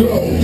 and go.